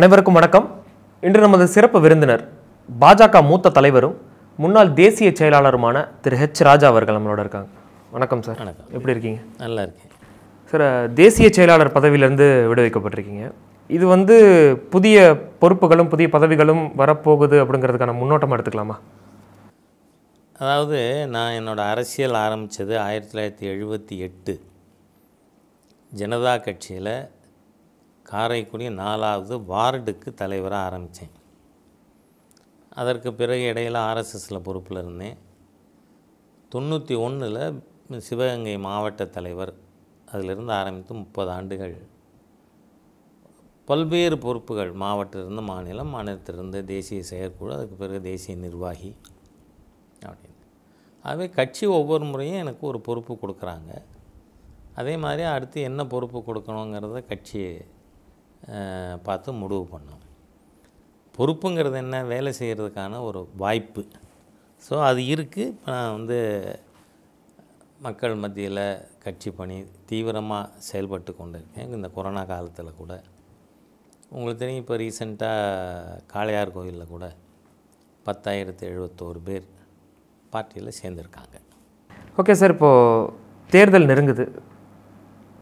அனைவருக்கும் வணக்கம். இன்று நமது சிறப்பு விருந்தினர் பாஜக மூத்த தலைவரும் முன்னாள் தேசிய செயலாளருமான திரு ஹெச் ராஜா அவர்கள் நம்மளோட இருக்காங்க. வணக்கம் சார். வணக்கம். எப்படி இருக்கீங்க? நல்லா இருக்கேன். சார் தேசிய செயலாளர் பதவியிலிருந்து விடுவிக்கப்பட்டிருக்கீங்க. இது வந்து புதிய பொறுப்புகளும் புதிய பதவிகளும் வரப்போகுது அப்படிங்கிறதுக்கான முன்னோட்டமாக எடுத்துக்கலாமா? அதாவது நான் என்னோட அரசியல் ஆரம்பித்தது ஆயிரத்தி தொள்ளாயிரத்தி எழுபத்தி எட்டு. ஜனதா கட்சியில் காரைக்குடி நாலாவது வார்டுக்கு தலைவராக ஆரம்பித்தேன் அதற்கு பிறகு இடையில் ஆர்எஸ்எஸில் பொறுப்பில் இருந்தேன். தொண்ணூற்றி ஒன்றில் சிவகங்கை மாவட்ட தலைவர் அதிலிருந்து ஆரம்பித்து முப்பது ஆண்டுகள். பல்வேறு பொறுப்புகள் மாவட்டத்திலிருந்து மாநிலம் மாநிலத்திலிருந்து தேசிய செயற்குழு அதுக்கு பிறகு தேசிய நிர்வாகி அப்படின்னு. ஆகவே கட்சி ஒவ்வொரு முறையும் எனக்கு ஒரு பொறுப்பு கொடுக்குறாங்க. அதே மாதிரி அடுத்து என்ன பொறுப்பு கொடுக்கணுங்கிறத கட்சி பார்த்து முடிவு பண்ணோம் பொறுப்புங்கிறது என்ன? வேலை செய்கிறதுக்கான ஒரு வாய்ப்பு. ஸோ அது இருக்குது இப்போ நான் வந்து மக்கள் மத்தியில் கட்சி பணி தீவிரமாக செயல்பட்டு கொண்டு இருக்கேன் இந்த கொரோனா காலத்தில் கூட. உங்களுக்கு தெரியும் இப்போ ரீசெண்டாக காளையார் கோயிலில் கூட பத்தாயிரத்து எழுபத்தோரு பேர் பார்ட்டியில் சேர்ந்துருக்காங்க. Okay sir. இப்போது தேர்தல் நெருங்குது.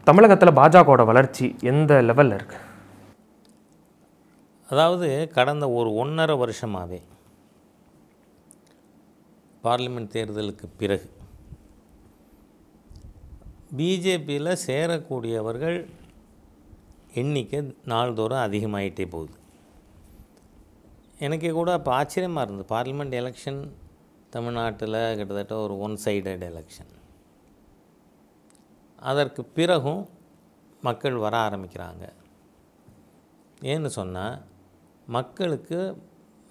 தமிழகத்தில் பாஜகவோட வளர்ச்சி எந்த லெவலில் இருக்குது அதாவது கடந்த ஒரு ஒன்றரை வருஷமாகவே பார்லிமெண்ட் தேர்தலுக்கு பிறகு பிஜேபியில் சேரக்கூடியவர்கள் எண்ணிக்கை நாள்தோறும் அதிகமாகிட்டே போகுது. எனக்கே கூட அப்போ ஆச்சரியமாக இருந்தது. பார்லிமெண்ட் எலெக்ஷன் தமிழ்நாட்டில் கிட்டத்தட்ட ஒரு ஒன் சைடட் எலெக்ஷன். அதற்கு பிறகும் மக்கள் வர ஆரம்பிக்கிறாங்க. ஏன்னு சொன்னால் மக்களுக்கு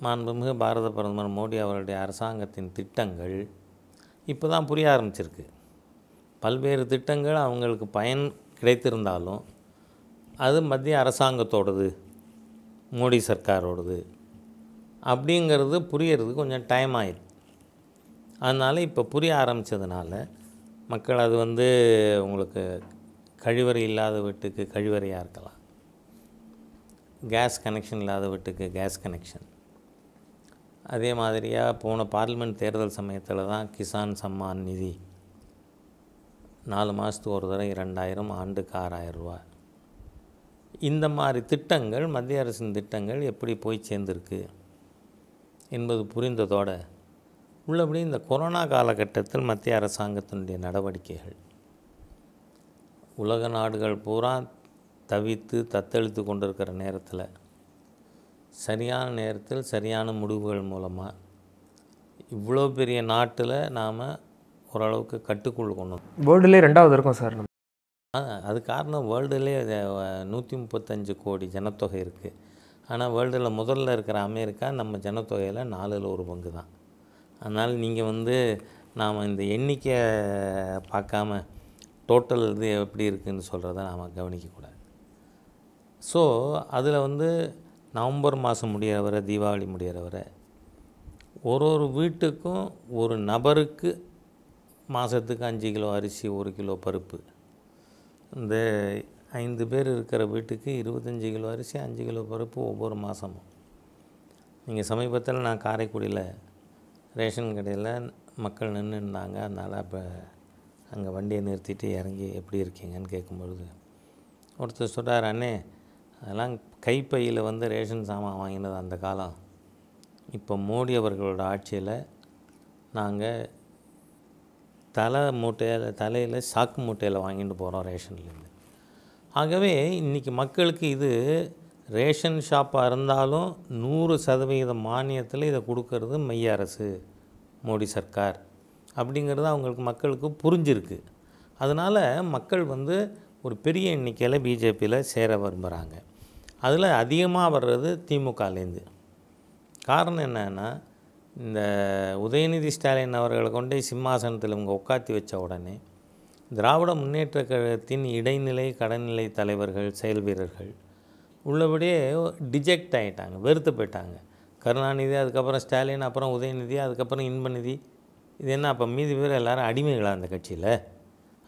மாண்புமிகு பாரத பிரதமர் மோடி அவருடைய அரசாங்கத்தின் திட்டங்கள் இப்போ தான் புரிய ஆரம்பிச்சிருக்கு. பல்வேறு திட்டங்கள் அவங்களுக்கு பயன் கிடைத்திருந்தாலும் அது மத்திய அரசாங்கத்தோடது மோடி சர்க்காரோடது அப்படிங்கிறது புரியறது கொஞ்சம் டைம் ஆயிடுது அதனால் இப்போ புரிய ஆரம்பித்ததுனால மக்கள் அது வந்து உங்களுக்கு கழிவறை இல்லாத வீட்டுக்கு கழிவறையாக இருக்கலாம். கேஸ் கனெக்ஷன் இல்லாத வீட்டுக்கு கேஸ் கனெக்ஷன் அதே மாதிரியாக போன பார்லிமெண்ட் தேர்தல் சமயத்தில் தான் கிசான் சம்மான் நிதி. நாலு மாதத்துக்கு ஒரு தடவை ரெண்டாயிரம் ஆண்டுக்கு ஆறாயிரம் இந்த மாதிரி திட்டங்கள் மத்திய அரசின் திட்டங்கள் எப்படி போய் சேர்ந்திருக்கு என்பது புரிந்ததோடு உள்ளபடி இந்த கொரோனா காலகட்டத்தில் மத்திய அரசாங்கத்தினுடைய நடவடிக்கைகள். உலக நாடுகள் பூரா தவித்து தத்தளித்து கொண்டிருக்கிற நேரத்தில் சரியான நேரத்தில் சரியான முடிவுகள் மூலமாக இவ்வளோ பெரிய நாட்டில் நாம் ஓரளவுக்கு கட்டுக்குள் கொண்டு. வேர்ல்டுலேயே ரெண்டாவது இருக்கும் சார். அது காரணம் வேர்ல்டுலே நூற்றி முப்பத்தஞ்சு கோடி ஜனத்தொகை இருக்குது ஆனால் வேர்ல்டில் முதல்ல இருக்கிற அமெரிக்கா நம்ம ஜனத்தொகையில் நாலில் ஒரு பங்கு தான். அதனால் நீங்கள் வந்து நாம் இந்த எண்ணிக்கையை பார்க்காம டோட்டல் இது எப்படி இருக்குன்னு சொல்கிறத நாம் கவனிக்கக்கூடாது ஸோ அதில் வந்து நவம்பர் மாதம் முடிகிற வரை தீபாவளி முடிகிற வரை ஒரு ஒரு வீட்டுக்கும் ஒரு நபருக்கு மாதத்துக்கு அஞ்சு கிலோ அரிசி ஒரு கிலோ பருப்பு. இந்த ஐந்து பேர் இருக்கிற வீட்டுக்கு இருபத்தஞ்சி கிலோ அரிசி அஞ்சு கிலோ பருப்பு ஒவ்வொரு மாதமும் நீங்கள் சமீபத்தில் நான் காரைக்குடியில் ரேஷன் கடையில் மக்கள் நின்று இருந்தாங்க அதனால் அப்போ அங்கே வண்டியை நிறுத்திட்டு இறங்கி எப்படி இருக்கீங்கன்னு கேட்கும்பொழுது ஒருத்தர் சொல்கிறார் அண்ணே அதெல்லாம் கைப்பையில் வந்து ரேஷன் சாமான் வாங்கினது அந்த காலம். இப்போ மோடி அவர்களோட ஆட்சியில் நாங்கள் தலை மூட்டையில் தலையில் சாக்கு மூட்டையில் வாங்கிட்டு போகிறோம் ரேஷன்லேருந்து. ஆகவே இன்றைக்கி மக்களுக்கு இது ரேஷன் ஷாப்பாக இருந்தாலும் நூறு சதவிகித மானியத்தில் இதை கொடுக்கறது மைய அரசு மோடி சர்க்கார் அப்படிங்கிறது அவங்களுக்கு மக்களுக்கு புரிஞ்சிருக்கு. அதனால் மக்கள் வந்து ஒரு பெரிய எண்ணிக்கையில் பிஜேபியில் சேர விரும்புகிறாங்க. அதில் அதிகமாக வர்றது திமுகலேருந்து காரணம் என்னென்னா இந்த உதயநிதி ஸ்டாலின் அவர்களை கொண்டு சிம்மாசனத்தில் இவங்க உட்காத்தி வச்ச உடனே திராவிட முன்னேற்ற கழகத்தின் இடைநிலை கடைநிலை தலைவர்கள் செயல் வீரர்கள் உள்ளபடியே டிஜெக்ட் ஆகிட்டாங்க வெறுத்து போயிட்டாங்க. கருணாநிதி அதுக்கப்புறம் ஸ்டாலின் அப்புறம் உதயநிதி அதுக்கப்புறம் இன்பநிதி இது என்ன அப்போ மீதி பேர் எல்லாரும் அடிமைகளாக அந்த கட்சியில்?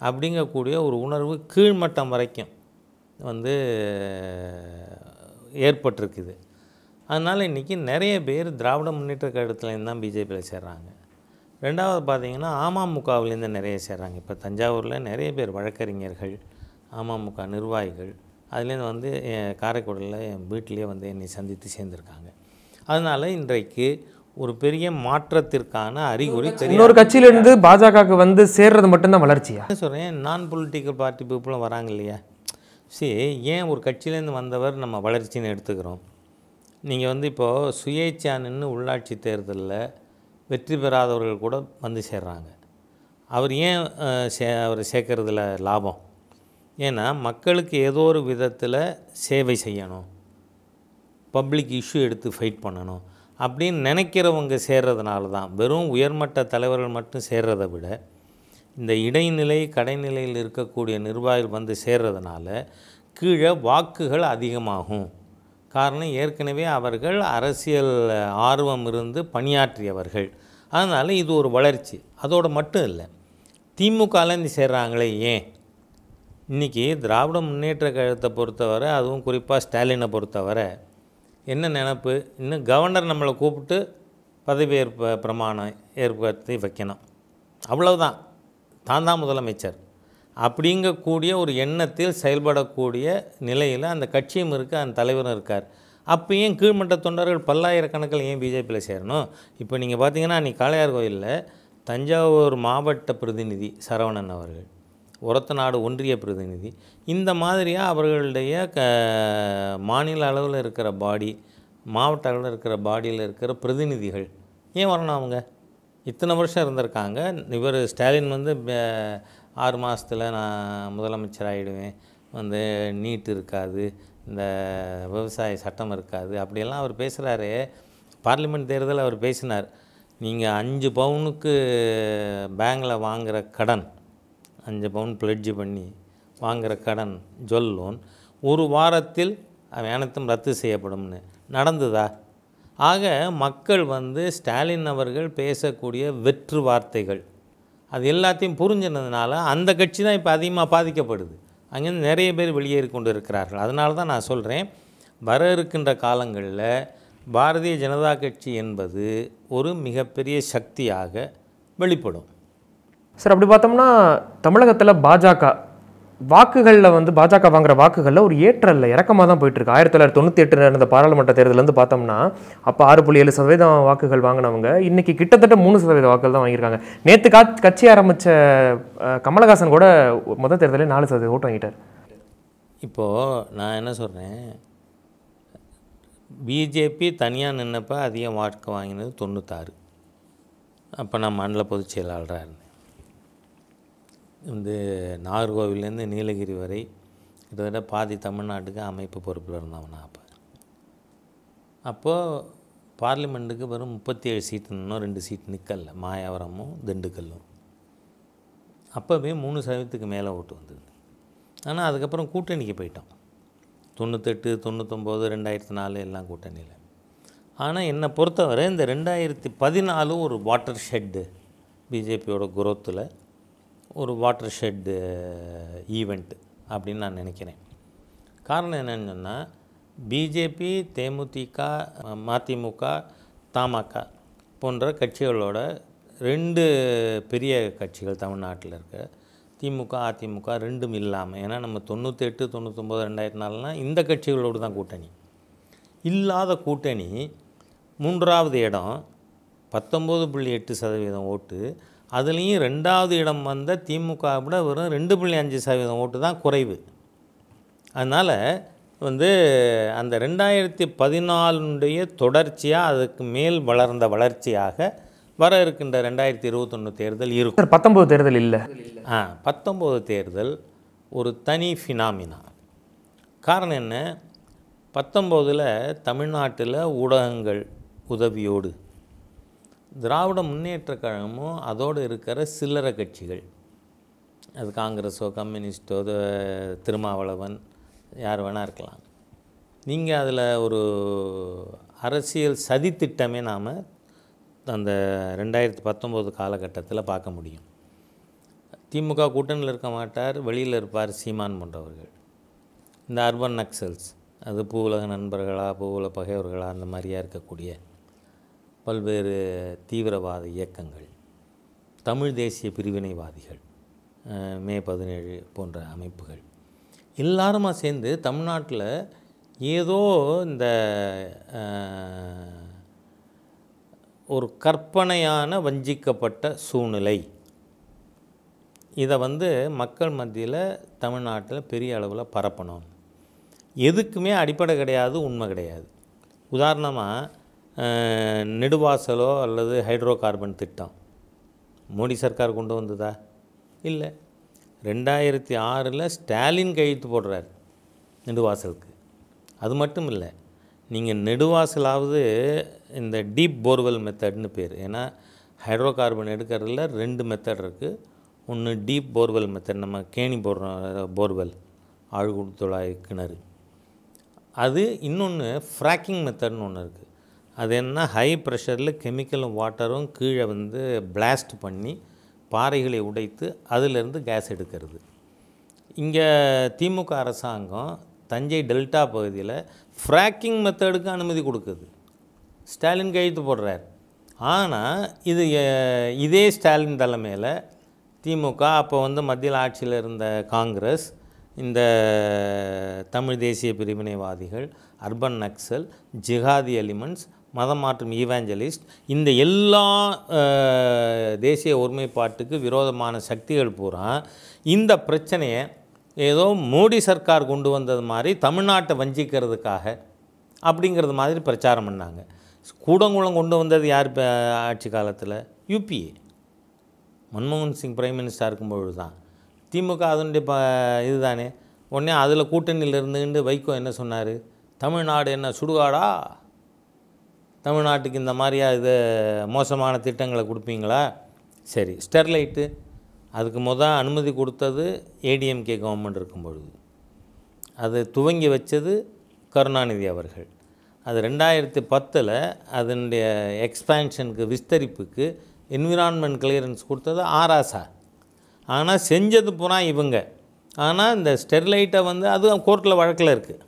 அப்படிங்கக்கூடிய ஒரு உணர்வு கீழ்மட்டம் வரைக்கும் வந்து ஏற்பட்டிருக்குது. அதனால் இன்றைக்கி நிறைய பேர் திராவிட முன்னேற்ற கழகத்துலேருந்து தான் பிஜேபியில் சேர்றாங்க. ரெண்டாவது பார்த்தீங்கன்னா அமமுகவிலேருந்து நிறைய சேர்றாங்க. இப்போ தஞ்சாவூரில் நிறைய பேர் வழக்கறிஞர்கள் அமமுக நிர்வாகிகள் அதுலேருந்து வந்து காரைக்குடியில் என் வீட்டிலேயே வந்து என்னை சந்தித்து சேர்ந்துருக்காங்க. அதனால் இன்றைக்கு ஒரு பெரிய மாற்றத்திற்கான அறிகுறி இன்னொரு கட்சியிலிருந்து பாஜகவுக்கு வந்து சேர்றது மட்டும்தான் வளர்ச்சியா? சொல்கிறேன் நான் பொலிட்டிக்கல் பார்ட்டி பீப்புளும் வராங்க இல்லையா? சரி ஏன் ஒரு கட்சியிலேருந்து வந்தவர் நம்ம வளர்ச்சின்னு எடுத்துக்கிறோம்? நீங்கள் வந்து இப்போது சுயேட்சா நின்று உள்ளாட்சி தேர்தலில் வெற்றி பெறாதவர்கள் கூட வந்து சேர்றாங்க. அவர் ஏன் சே அவர் சேர்க்கறதுல லாபம்? ஏன்னா மக்களுக்கு ஏதோ ஒரு விதத்தில் சேவை செய்யணும். பப்ளிக் இஷ்யூ எடுத்து ஃபைட் பண்ணணும். அப்படின்னு நினைக்கிறவங்க சேர்றதுனால தான் வெறும் உயர்மட்ட தலைவர்கள் மட்டும் சேர்றதை விட இந்த இடைநிலை கடைநிலையில் இருக்கக்கூடிய நிர்வாகிகள் வந்து சேர்றதுனால கீழே வாக்குகள் அதிகமாகும். காரணம் ஏற்கனவே அவர்கள் அரசியல் ஆர்வம் இருந்து பணியாற்றியவர்கள். அதனால் இது ஒரு வளர்ச்சி. அதோடு மட்டும் இல்லை திமுகலேருந்து சேர்றாங்களே ஏன்? இன்றைக்கி திராவிட முன்னேற்ற கழகத்தை பொறுத்தவரை அதுவும் குறிப்பாக ஸ்டாலினை பொறுத்தவரை என்ன நினப்பு? இன்னும் கவர்னர் நம்மளை கூப்பிட்டு பதவியேற்ப பிரமாணம் ஏற்படுத்தி வைக்கணும். அவ்வளவுதான். தான் தான் முதலமைச்சர். அப்படிங்கக்கூடிய ஒரு எண்ணத்தில் செயல்படக்கூடிய நிலையில் அந்த கட்சியும் இருக்குது அந்த தலைவரும் இருக்கார். அப்போ ஏன் கீழ்மட்ட தொண்டர்கள் பல்லாயிரக்கணக்கில் ஏன் பிஜேபியில் சேரணும்? இப்போ நீங்கள் பார்த்தீங்கன்னா அன்றைக்கி காளையார் கோயிலில் தஞ்சாவூர் மாவட்ட பிரதிநிதி சரவணன் அவர்கள் ஒரத்தநாடு ஒன்றிய பிரதிநிதி இந்த மாதிரியாக அவர்களுடைய க மாநில அளவில் இருக்கிற பாடி மாவட்ட அளவில் இருக்கிற பாடியில் இருக்கிற பிரதிநிதிகள் ஏன் வரணும் அவங்க? இத்தனை வருஷம் இருந்திருக்காங்க. இவர் ஸ்டாலின் வந்து ஆறு மாதத்தில் நான் முதலமைச்சர் ஆகிடுவேன் வந்து நீட் இருக்காது இந்த விவசாய சட்டம் இருக்காது அப்படியெல்லாம் அவர் பேசுகிறாரு பார்லிமெண்ட் தேர்தலில் அவர் பேசினார். நீங்கள் அஞ்சு பவுனுக்கு பேங்கில் வாங்குகிற கடன் அஞ்சு பவுன் பிளட்ஜு பண்ணி வாங்குகிற கடன் ஜொல் லோன் ஒரு வாரத்தில் அவை அனைத்தும் ரத்து செய்யப்படும்னு. நடந்ததா? ஆக மக்கள் வந்து ஸ்டாலின் அவர்கள் பேசக்கூடிய வெற்று வார்த்தைகள் அது எல்லாத்தையும் புரிஞ்சினதுனால அந்த கட்சி தான் இப்போ அதிகமாக பாதிக்கப்படுது. அங்கேருந்து நிறைய பேர் வெளியேறி கொண்டு இருக்கிறார்கள் அதனால தான் நான் சொல்கிறேன் வர இருக்கின்ற காலங்களில் பாரதிய ஜனதா கட்சி என்பது ஒரு மிகப்பெரிய சக்தியாக வெளிப்படும். சார் அப்படி பார்த்தோம்னா தமிழகத்தில் பாஜக வாக்குகளில் வந்து பாஜக வாங்குற வாக்குகளில் ஒரு ஏற்றல்ல இறக்கமாக தான் போயிட்டு இருக்கு ஆயிரத்தி தொள்ளாயிரத்தி தொண்ணூற்றி எட்டு நடந்த பாராளுமன்ற தேர்தலேருந்து பார்த்தோம்னா அப்போ ஆறு புள்ளி ஏழு சதவீதம் வாக்குகள் வாங்கினவங்க இன்னைக்கு கிட்டத்தட்ட மூணு சதவீத வாக்குகள் தான் வாங்கியிருக்காங்க. நேற்று கா கட்சி ஆரம்பித்த கமலஹாசன் கூட முதல் தேர்தலே நாலு சதவீத ஓட்டு வாங்கிட்டார். இப்போது நான் என்ன சொல்கிறேன் பிஜேபி தனியாக நின்னப்போ அதிகம் வாக்கு வாங்கினது தொண்ணூத்தாறு. அப்போ நான் மண்டல பொதுச் செயலாளராக இருந்தேன். வந்து நாகர்கோவிலேருந்து நீலகிரி வரை கிட்டத்தட்ட பாதி தமிழ்நாட்டுக்கு அமைப்பு பொறுப்பில் இருந்தவன் அப்போ. அப்போது பார்லிமெண்ட்டுக்கு வெறும் முப்பத்தி ஏழு சீட்டு இன்னும் ரெண்டு சீட் நிற்கல மாயாவரமும் திண்டுக்கல்லும். அப்போவே மூணு சதவீதத்துக்கு மேலே ஓட்டு வந்தது ஆனால் அதுக்கப்புறம் கூட்டணிக்கு போயிட்டோம். தொண்ணூத்தெட்டு தொண்ணூத்தொம்போது ரெண்டாயிரத்து நாலு எல்லாம் கூட்டணியில். ஆனால் என்னை பொறுத்தவரை இந்த ரெண்டாயிரத்தி பதினாலு ஒரு வாட்டர் ஷெட்டு பிஜேபியோட குரோத்தில் ஒரு வாட்டர் ஷெட்டு ஈவெண்ட் அப்படின்னு நான் நினைக்கிறேன் காரணம் என்னன்னு சொன்னால் பிஜேபி தேமுதிக மதிமுக தமாக போன்ற கட்சிகளோட ரெண்டு பெரிய கட்சிகள் தமிழ்நாட்டில் இருக்க திமுக அதிமுக ரெண்டும் இல்லாமல் ஏன்னா நம்ம தொண்ணூற்றெட்டு தொண்ணூற்றொம்பது ரெண்டாயிரத்தி நாலுலாம் இந்த கட்சிகளோடு தான் கூட்டணி இல்லாத கூட்டணி மூன்றாவது இடம் பத்தொம்போது புள்ளி எட்டு சதவீதம் ஓட்டு அதுலேயும் ரெண்டாவது இடம் வந்த திமுக விட வெறும் ரெண்டு புள்ளி அஞ்சு சதவீதம் ஓட்டு தான் குறைவு. அதனால் வந்து அந்த ரெண்டாயிரத்தி பதினாலுடைய தொடர்ச்சியாக அதுக்கு மேல் வளர்ந்த வளர்ச்சியாக வர இருக்கின்ற ரெண்டாயிரத்தி இருபத்தொன்று தேர்தல் இருக்கும். சார் பத்தொன்பது தேர்தல் இல்லை. ஆ பத்தொம்போது தேர்தல் ஒரு தனி ஃபினாமினா காரணம் என்ன? பத்தொம்போதில் தமிழ்நாட்டில் ஊடகங்கள் உதவியோடு திராவிட முன்னேற்ற கழகமும் அதோடு இருக்கிற சில்லறை கட்சிகள். அது காங்கிரஸோ கம்யூனிஸ்டோ திருமாவளவன் யார் வேணால் இருக்கலாம். நீங்கள் அதில் ஒரு அரசியல் சதித்திட்டமே நாம் அந்த ரெண்டாயிரத்தி பத்தொம்போது காலகட்டத்தில் பார்க்க முடியும். திமுக கூட்டணியில் இருக்க மாட்டார் வெளியில் இருப்பார் சீமான் போன்றவர்கள். இந்த அர்பன் நக்சல்ஸ் அது பூவுலக நண்பர்களா பூவுல பகைவர்களா அந்த மாதிரியா இருக்கக்கூடிய பல்வேறு தீவிரவாத இயக்கங்கள் தமிழ் தேசிய பிரிவினைவாதிகள் மே பதினேழு போன்ற அமைப்புகள் எல்லாருமா சேர்ந்து தமிழ்நாட்டில் ஏதோ இந்த ஒரு கற்பனையான வஞ்சிக்கப்பட்ட சூழ்நிலை. இதை வந்து மக்கள் மத்தியில் தமிழ்நாட்டில் பெரிய அளவில் பரப்பணும். எதுக்குமே அடிப்படை கிடையாது உண்மை கிடையாது. உதாரணமாக நெடுவாசலோ அல்லது ஹைட்ரோ கார்பன் திட்டம் மோடி சர்க்கார் கொண்டு வந்ததா? இல்லை. ரெண்டாயிரத்தி ஆறில் ஸ்டாலின் கையெழுத்து போடுறார் நெடுவாசலுக்கு. அது மட்டும் இல்லை நீங்கள் நெடுவாசலாவது இந்த டீப் போர்வெல் மெத்தட்னு பேர். ஏன்னா ஹைட்ரோ கார்பன் எடுக்கிறதுல ரெண்டு மெத்தட் இருக்குது ஒன்று டீப் போர்வெல் மெத்தட் நம்ம கேணி போடுறோம் போர்வெல் ஆழ்குழாய் கிணறு. அது இன்னொன்று ஃப்ராக்கிங் மெத்தட்னு ஒன்று இருக்குது அது என்ன ஹை ப்ரெஷரில் கெமிக்கலும் வாட்டரும் கீழே வந்து பிளாஸ்ட் பண்ணி பாறைகளை உடைத்து அதிலிருந்து கேஸ் எடுக்கிறது. இங்கே திமுக அரசாங்கம் தஞ்சை டெல்டா பகுதியில் ஃப்ராக்கிங் மெத்தடுக்கு அனுமதி கொடுக்குது. ஸ்டாலின் கையெழுத்து போடுறார். ஆனால் இது இதே ஸ்டாலின் தலைமையில் திமுக அப்போ வந்து மத்தியில் ஆட்சியில் இருந்த காங்கிரஸ் இந்த தமிழ் தேசிய பிரிவினைவாதிகள் அர்பன் நக்சல் ஜிஹாதி எலிமெண்ட்ஸ் மதம் மாற்றும் ஈவாஞ்சலிஸ்ட் இந்த எல்லா தேசிய ஒருமைப்பாட்டுக்கு விரோதமான சக்திகள் பூரா இந்த பிரச்சனையை ஏதோ மோடி சர்க்கார் கொண்டு வந்தது மாதிரி தமிழ்நாட்டை வஞ்சிக்கிறதுக்காக அப்படிங்கிறது மாதிரி பிரச்சாரம் பண்ணாங்க. கூடங்குளம் கொண்டு வந்தது யார் இப்போ ஆட்சி காலத்தில்? யூபிஏ மன்மோகன் சிங் பிரைம் மினிஸ்டர் இருக்கும்பொழுது தான். திமுக அதனுடைய ப இதுதானே? உடனே அதில் கூட்டணியில் இருந்துக்கிட்டு வைகோ என்ன சொன்னார்? தமிழ்நாடு என்ன சுடுகாடா? தமிழ்நாட்டுக்கு இந்த மாதிரியா இது மோசமான திட்டங்களை கொடுப்பீங்களா? சரி ஸ்டெர்லைட்டு. அதுக்கு முத அனுமதி கொடுத்தது ஏடிஎம்கே கவர்மெண்ட் இருக்கும் பொழுது. அது துவங்கி வச்சது கருணாநிதி அவர்கள். அது ரெண்டாயிரத்தி பத்தில் அதனுடைய எக்ஸ்பேன்ஷனுக்கு விஸ்தரிப்புக்கு என்விரான்மெண்ட் கிளியரன்ஸ் கொடுத்தது ஆராசா ஆனால் செஞ்சது பூரா இவங்க. ஆனால் இந்த ஸ்டெர்லைட்டை வந்து அதுவும் கோர்ட்டில் வழக்கில் இருக்குது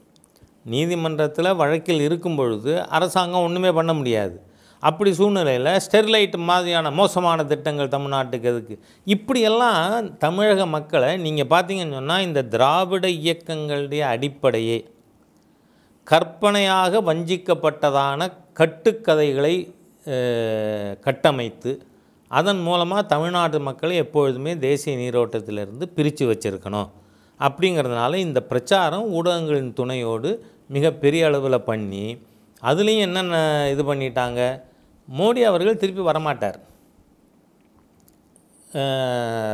நீதிமன்றத்தில் வழக்கில் இருக்கும் பொழுது அரசாங்கம் ஒன்றுமே பண்ண முடியாது. அப்படி சூழ்நிலையில் ஸ்டெர்லைட் மாதிரியான மோசமான திட்டங்கள் தமிழ்நாட்டுக்கு எதுக்கு? இப்படியெல்லாம் தமிழக மக்களை நீங்கள் பார்த்தீங்கன்னு சொன்னால் இந்த திராவிட இயக்கங்களுடைய அடிப்படையே. கற்பனையாக வஞ்சிக்கப்பட்டதான கட்டுக்கதைகளை கட்டமைத்து அதன் மூலமாக தமிழ்நாட்டு மக்களை எப்பொழுதுமே தேசிய நீரோட்டத்திலிருந்து பிரித்து வச்சிருக்கணும். அப்படிங்கிறதுனால இந்த பிரச்சாரம் ஊடகங்களின் துணையோடு மிகப்பெரிய அளவில் பண்ணி அதுலேயும் என்னென்ன இது பண்ணிட்டாங்க? மோடி அவர்கள் திருப்பி வரமாட்டார்.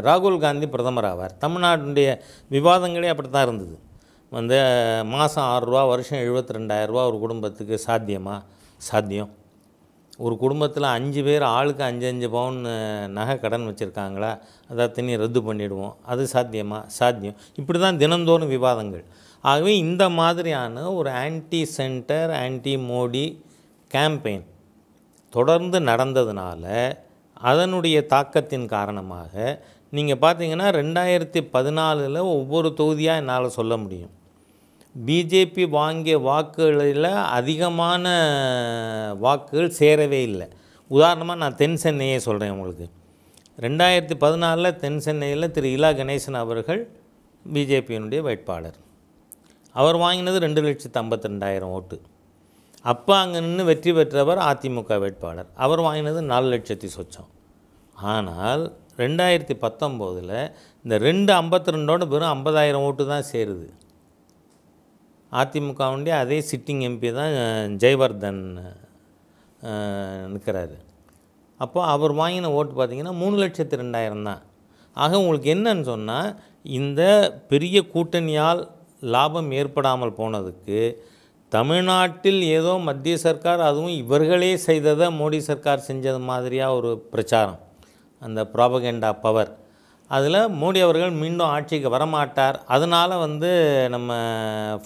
ராகுல் காந்தி பிரதமர் ஆவார். தமிழ்நாட்டுடைய விவாதங்களே அப்படி தான் இருந்தது. வந்து மாதம் ஆறுரூவா வருஷம் எழுபத்தி ரெண்டாயிரரூவா ஒரு குடும்பத்துக்கு சாத்தியமா? சாத்தியம். ஒரு குடும்பத்தில் அஞ்சு பேர் ஆளுக்கு அஞ்சு அஞ்சு பவுன் நகை கடன் வச்சுருக்காங்களா? அதை தண்ணி ரத்து பண்ணிவிடுவோம் அது சாத்தியமா? சாத்தியம். இப்படி தான் தினந்தோறும் விவாதங்கள். ஆகவே இந்த மாதிரியான ஒரு anti centre anti Modi campaign தொடர்ந்து நடந்ததுனால அதனுடைய தாக்கத்தின் காரணமாக நீங்கள் பார்த்தீங்கன்னா ரெண்டாயிரத்தி பதினாலில் ஒவ்வொரு தொகுதியாக என்னால் சொல்ல முடியும். பிஜேபி வாங்கிய வாக்குகளில் அதிகமான வாக்குகள் சேரவே இல்லை. உதாரணமாக நான் தென் சென்னையே சொல்கிறேன் உங்களுக்கு. ரெண்டாயிரத்தி பதினாலில் தென் சென்னையில் திரு இலா கணேசன் அவர்கள் பிஜேபியினுடைய வேட்பாளர். அவர் வாங்கினது ரெண்டு லட்சத்து ஐம்பத்தி ரெண்டாயிரம் ஓட்டு. அப்போ அங்கே நின்று வெற்றி பெற்றவர் அதிமுக வேட்பாளர். அவர் வாங்கினது நாலு லட்சத்தி சொச்சம். ஆனால் ரெண்டாயிரத்தி பத்தொம்போதில் இந்த ரெண்டு ஐம்பத்தி ரெண்டோட வெறும் ஐம்பதாயிரம் ஓட்டு தான் சேருது. அதிமுகவுடைய அதே சிட்டிங் எம்பி தான் ஜெயவர்தன் நிற்கிறாரு அப்போ அவர் வாங்கின ஓட்டு பார்த்திங்கன்னா மூணு லட்சத்து ரெண்டாயிரம் தான். ஆக உங்களுக்கு என்னன்னு சொன்னால் இந்த பெரிய கூட்டணியால் லாபம் ஏற்படாமல் போனதுக்கு தமிழ்நாட்டில் ஏதோ மத்திய சர்க்கார் அதுவும் இவர்களே செய்ததை மோடி சர்க்கார் செஞ்சது மாதிரியாக ஒரு பிரச்சாரம். அந்த ப்ராபகெண்டா பவர். அதில் மோடி அவர்கள் மீண்டும் ஆட்சிக்கு வரமாட்டார். அதனால் வந்து நம்ம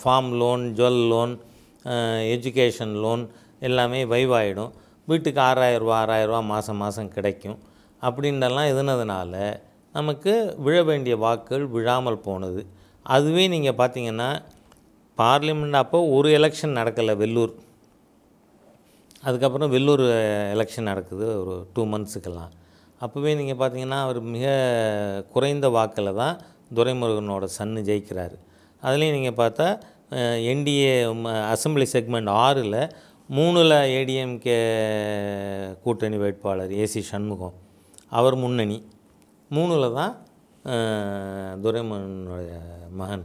farm loan jewel loan education loan எல்லாமே வைவாயிடும் வீட்டுக்கு ஆறாயிரரூவா ஆறாயிரரூவா மாதம் மாதம் கிடைக்கும். அப்படின்றலாம் இருந்ததுனால நமக்கு விழ வேண்டிய வாக்குகள் விழாமல் போனது. அதுவே நீங்கள் பார்த்தீங்கன்னா பார்லிமெண்ட் அப்போ ஒரு எலெக்ஷன் நடக்கலை வெள்ளூர். அதுக்கப்புறம் வெள்ளூர் எலெக்ஷன் நடக்குது ஒரு டூ மந்த்ஸுக்கெல்லாம் அப்போவே நீங்கள் பார்த்தீங்கன்னா அவர் மிக குறைந்த வாக்கில் தான் துரைமுருகனோட சன்னு ஜெயிக்கிறார். அதுலேயும் நீங்கள் பார்த்தா என்டிஏ அசம்பிளி செக்மெண்ட் ஆறில் மூணில் ஏடிஎம்கே கூட்டணி வேட்பாளர் ஏசி சண்முகம் அவர் முன்னணி. மூணில் தான் துரைமுருகனுடைய மகன்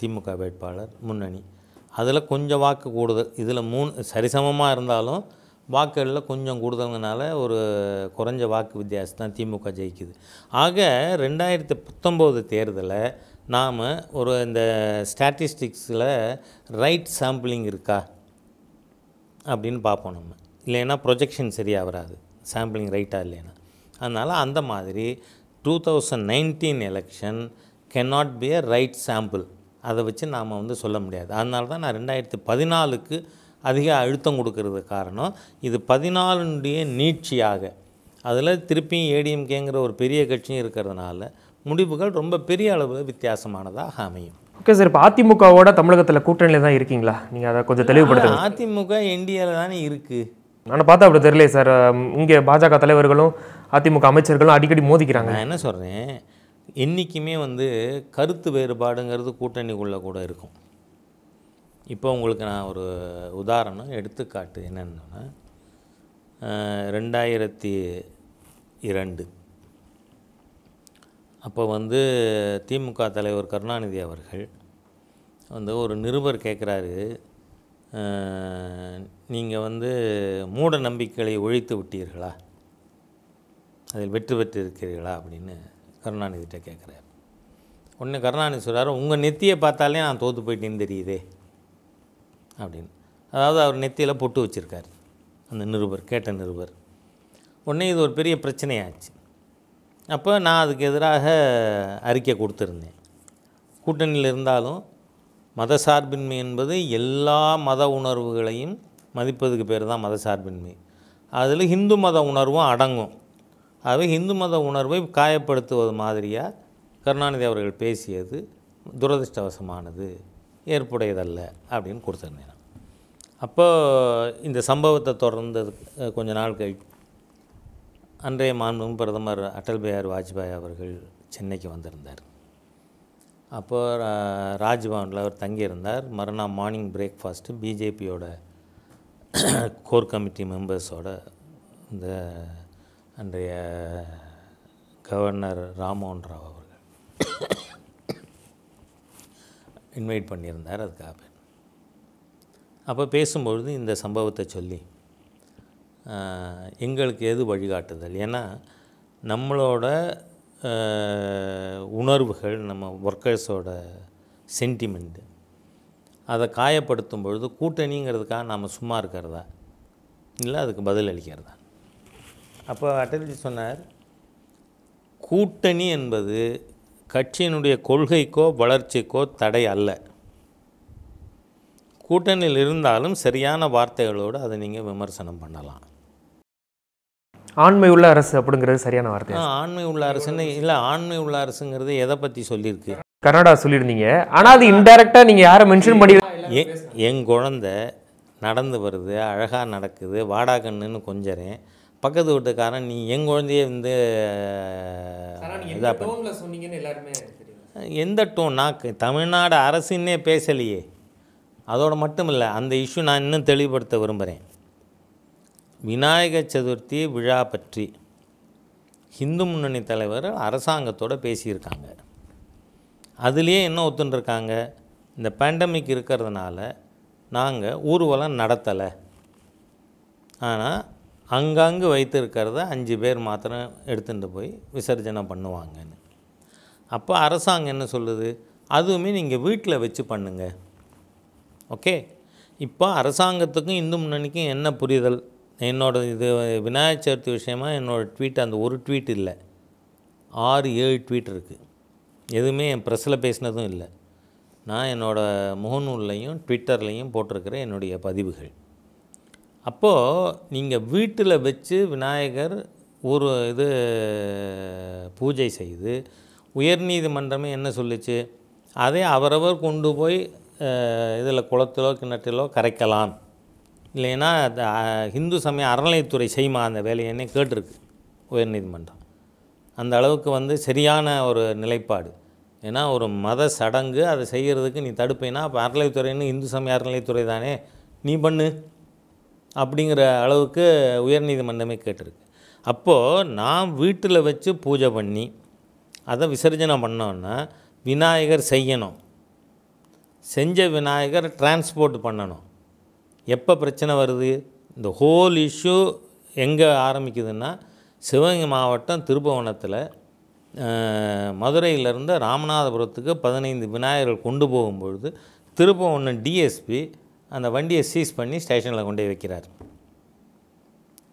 திமுக வேட்பாளர் முன்னணி. அதில் கொஞ்சம் வாக்கு கூடுதல் இதில் மூணு சரிசமமாக இருந்தாலும் வாக்குகளில் கொஞ்சம் கூடுதல்னால ஒரு குறைஞ்ச வாக்கு வித்தியாசம் தான் திமுக ஜெயிக்குது. ஆக ரெண்டாயிரத்தி பத்தொம்போது தேர்தலில் நாம் ஒரு இந்த ஸ்டாட்டிஸ்டிக்ஸில் ரைட் சாம்பிளிங் இருக்கா அப்படின்னு பார்ப்போம் நம்ம. இல்லைன்னா ப்ரொஜெக்ஷன் சரியாக வராது. சாம்பிளிங் ரைட்டாக இல்லைன்னா. அதனால் அந்த மாதிரி two thousand nineteen election cannot be a right sample அதை வச்சு நாம் வந்து சொல்ல முடியாது. அதனால தான் நான் ரெண்டாயிரத்தி பதினாலுக்கு அதிக அழுத்தம் கொடுக்கறது காரணம் இது பதினாலுடைய நீட்சியாக. அதில் திருப்பியும் ஏடிஎம்கேங்கிற ஒரு பெரிய கட்சியும் இருக்கிறதுனால முடிவுகள் ரொம்ப பெரிய அளவில் வித்தியாசமானதாக அமையும். ஓகே சார் இப்போ அதிமுகவோட தமிழகத்தில் கூட்டணியில் தான் இருக்கீங்களா? நீங்கள் அதை கொஞ்சம் தெளிவுபடுத்துங்க. அதிமுக என்டிஏல தானே இருக்குது நான் பார்த்தா அப்படி தெரியல சார் இங்கே பாஜக தலைவர்களும் அதிமுக அமைச்சர்களும் அடிக்கடி மோதிக்கிறாங்க. நான் என்ன சொல்கிறேன் என்றைக்குமே வந்து கருத்து வேறுபாடுங்கிறது கூட்டணிக்குள்ளே கூட இருக்கும். இப்போ உங்களுக்கு நான் ஒரு உதாரணம் எடுத்துக்காட்டு என்னென்னா ரெண்டாயிரத்தி இரண்டு. அப்போ வந்து திமுக தலைவர் கருணாநிதி அவர்கள் வந்து ஒரு நிருபர் கேட்குறாரு நீங்கள் வந்து மூட நம்பிக்கைகளை ஒழித்து விட்டீர்களா? அதில் வெற்றி பெற்று இருக்கிறீர்களா அப்படின்னு கருணாநிதிட்ட கேட்குறாரு. உடனே கருணாநிதி சொல்கிறார் உங்கள் நெத்தியை பார்த்தாலே நான் தோற்று போயிட்டேன்னு தெரியுதே அப்படின்னு. அதாவது அவர் நெத்தியில் பொட்டு வச்சுருக்கார் அந்த நிருபர் கேட்ட நிருபர். உடனே இது ஒரு பெரிய பிரச்சனையாச்சு. அப்போ நான் அதுக்கு எதிராக அறிக்கை கொடுத்துருந்தேன். கூட்டணியில் இருந்தாலும் மதசார்பின்மை என்பது எல்லா மத உணர்வுகளையும் மதிப்பதுக்கு பேர் தான் மதசார்பின்மை. அதில் ஹிந்து மத உணர்வும் அடங்கும். ஆகவே இந்து மத உணர்வை காயப்படுத்துவது மாதிரியாக கருணாநிதி அவர்கள் பேசியது துரதிர்ஷ்டவசமானது ஏற்புடையதல்ல அப்படின்னு கொடுத்துருந்தேன். அப்போ இந்த சம்பவத்தை தொடர்ந்து கொஞ்ச நாள் கழி அன்றைய மாண்பும் பிரதமர் அடல் பிஹாரி வாஜ்பாய் அவர்கள் சென்னைக்கு வந்திருந்தார். அப்போ ரா- ராஜ்பவனில் அவர் தங்கியிருந்தார். மறுநாள் மார்னிங் பிரேக்ஃபாஸ்ட்டு பிஜேபியோட கோர் கமிட்டி மெம்பர்ஸோட இந்த அன்றைய கவர்னர் ராம்மோகன் ராவ் அவர்கள் இன்வைட் பண்ணியிருந்தார் அதுக்காக அப்போ பேசும்பொழுது இந்த சம்பவத்தை சொல்லி எங்களுக்கு எது வழிகாட்டுதல்? ஏன்னா நம்மளோட உணர்வுகள் நம்ம ஒர்க்கர்ஸோட சென்டிமெண்ட்டு அதை காயப்படுத்தும் பொழுது கூட்டணிங்கிறதுக்காக நாம் சும்மா இருக்கிறதா? இல்லை அதுக்கு பதில் அளிக்கிறதா அப்போ அட்டல்ஜி சொன்னார் கூட்டணி என்பது கட்சியினுடைய கொள்கைக்கோ வளர்ச்சிக்கோ தடை அல்ல. கூட்டணியில் இருந்தாலும் சரியான வார்த்தைகளோடு அதை நீங்கள் விமர்சனம் பண்ணலாம். ஆண்மை உள்ள அரசு அப்படிங்கிறது சரியான வார்த்தை. ஆண்மை உள்ள அரசுன்னு இல்லை ஆண்மை உள்ள அரசுங்கிறது எதை பற்றி சொல்லியிருக்கு? கர்நாடகா சொல்லியிருந்தீங்க. ஆனா அது இன்டெரக்டா நீங்க யாரை மென்ஷன் பண்ணி என் குழந்த நடந்து வருது அழகாக நடக்குது வாடா கண்ணுன்னு கொஞ்சறேன். பக்கத்து வீட்டுக்காரன் நீ என் குழந்தைய வந்து இதாக சொன்னீங்கன்னு எல்லாருமே எந்த டோன் நான் தமிழ்நாடு அரசுன்னே பேசலையே. அதோடு மட்டும் இல்லை அந்த இஷ்யூ நான் இன்னும் தெளிவுபடுத்த விரும்புகிறேன் விநாயகர் சதுர்த்தி விழா பற்றி ஹிந்து முன்னணி தலைவர் அரசாங்கத்தோட பேசியிருக்காங்க. அதுலேயே என்ன ஒத்துன்ருக்காங்க இந்த பேண்டமிக் இருக்கிறதுனால நாங்கள் ஊர்வலம் நடத்தலை. ஆனால் அங்கங்கே வைத்திருக்கிறத அஞ்சு பேர் மாத்திரம் எடுத்துகிட்டு போய் விசர்ஜனை பண்ணுவாங்கன்னு. அப்போ அரசாங்கம் என்ன சொல்லுது? அதுவுமே நீங்கள் வீட்டில் வச்சு பண்ணுங்க. ஓகே? இப்போ அரசாங்கத்துக்கும் இந்து முன்னணிக்கும் என்ன புரிதல்? என்னோடய இது விநாயகர் சதுர்த்தி விஷயமா என்னோடய ட்வீட் அந்த ஒரு ட்வீட் இல்லை. ஆறு ஏழு ட்வீட் இருக்குது எதுவுமே என் ப்ரெஸ்ஸில் பேசினதும் இல்லை. நான் என்னோடய முகநூல்லையும் ட்விட்டர்லையும் போட்டிருக்கிற என்னுடைய பதிவுகள். அப்போது நீங்கள் வீட்டில் வச்சு விநாயகர் ஒரு இது பூஜை செய்து உயர்நீதிமன்றமே என்ன சொல்லுச்சு? அதை அவரவர் கொண்டு போய் இதில் குளத்திலோ கிணற்றிலோ கரைக்கலாம். இல்லைன்னா ஹிந்து சமய அறநிலையத்துறை செய்யுமா? அந்த வேலையன்னே கேட்டிருக்கு உயர்நீதிமன்றம் அந்த அளவுக்கு வந்து சரியான ஒரு நிலைப்பாடு. ஏன்னா ஒரு மத சடங்கு அதை செய்கிறதுக்கு நீ தடுப்பேன்னா அப்போ அறநிலையத்துறைன்னு இந்து சமய அறநிலையத்துறை தானே. நீ பண்ணு. அப்படிங்கிற அளவுக்கு உயர்நீதிமன்றமே கேட்டிருக்கு. அப்போது நான் வீட்டில் வச்சு பூஜை பண்ணி அதை விசர்ஜனை பண்ணோன்னா விநாயகர் செய்யணும். செஞ்ச விநாயகர் டிரான்ஸ்போர்ட் பண்ணணும். எப்போ பிரச்சனை வருது? இந்த ஹோல் இஷ்யூ எங்கே ஆரம்பிக்குதுன்னா சிவகங்கை மாவட்டம் திருப்பவனத்தில் மதுரையிலேருந்து ராமநாதபுரத்துக்கு பதினைந்து விநாயகர்கள் கொண்டு போகும்பொழுது திருப்பவனம் டிஎஸ்பி அந்த வண்டியை சீஸ் பண்ணி ஸ்டேஷனில் கொண்டு போய் வைக்கிறார்.